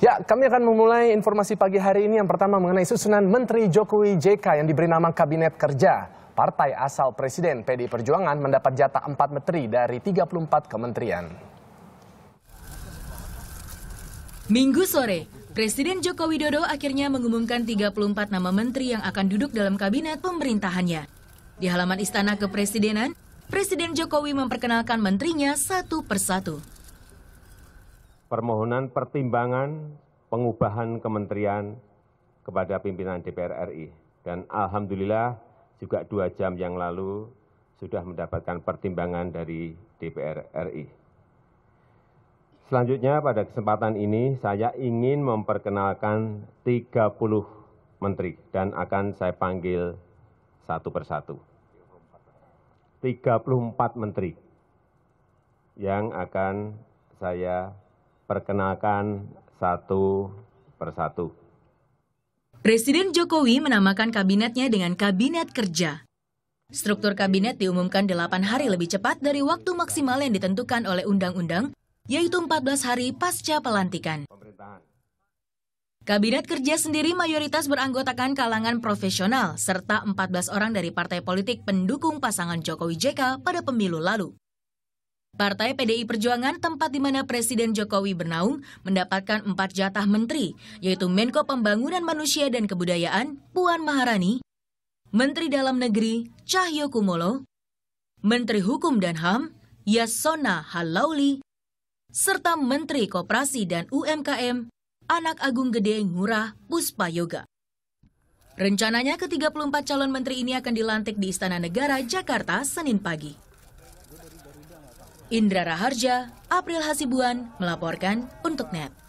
Ya, kami akan memulai informasi pagi hari ini yang pertama mengenai susunan Menteri Jokowi JK yang diberi nama Kabinet Kerja. Partai asal Presiden PDI Perjuangan mendapat jatah 4 menteri dari 34 kementerian. Minggu sore, Presiden Joko Widodo akhirnya mengumumkan 34 nama menteri yang akan duduk dalam kabinet pemerintahannya. Di halaman Istana Kepresidenan, Presiden Jokowi memperkenalkan menterinya satu persatu permohonan pertimbangan pengubahan kementerian kepada pimpinan DPR RI. Dan Alhamdulillah juga dua jam yang lalu sudah mendapatkan pertimbangan dari DPR RI. Selanjutnya pada kesempatan ini saya ingin memperkenalkan 30 menteri dan akan saya panggil satu persatu. 34 menteri yang akan saya perkenalkan satu persatu. Presiden Jokowi menamakan kabinetnya dengan Kabinet Kerja. Struktur kabinet diumumkan 8 hari lebih cepat dari waktu maksimal yang ditentukan oleh undang-undang, yaitu 14 hari pasca pelantikan. Kabinet kerja sendiri mayoritas beranggotakan kalangan profesional, serta 14 orang dari partai politik pendukung pasangan Jokowi JK pada pemilu lalu. Partai PDI Perjuangan, tempat di mana Presiden Jokowi bernaung, mendapatkan empat jatah menteri, yaitu Menko Pembangunan Manusia dan Kebudayaan, Puan Maharani, Menteri Dalam Negeri, Cahyo Kumolo, Menteri Hukum dan HAM, Yasona Halauli, serta Menteri Koperasi dan UMKM, Anak Agung Gede Ngurah Puspa Yoga. Rencananya ke-34 calon menteri ini akan dilantik di Istana Negara, Jakarta, Senin pagi. Indra Raharja, April Hasibuan melaporkan untuk NET.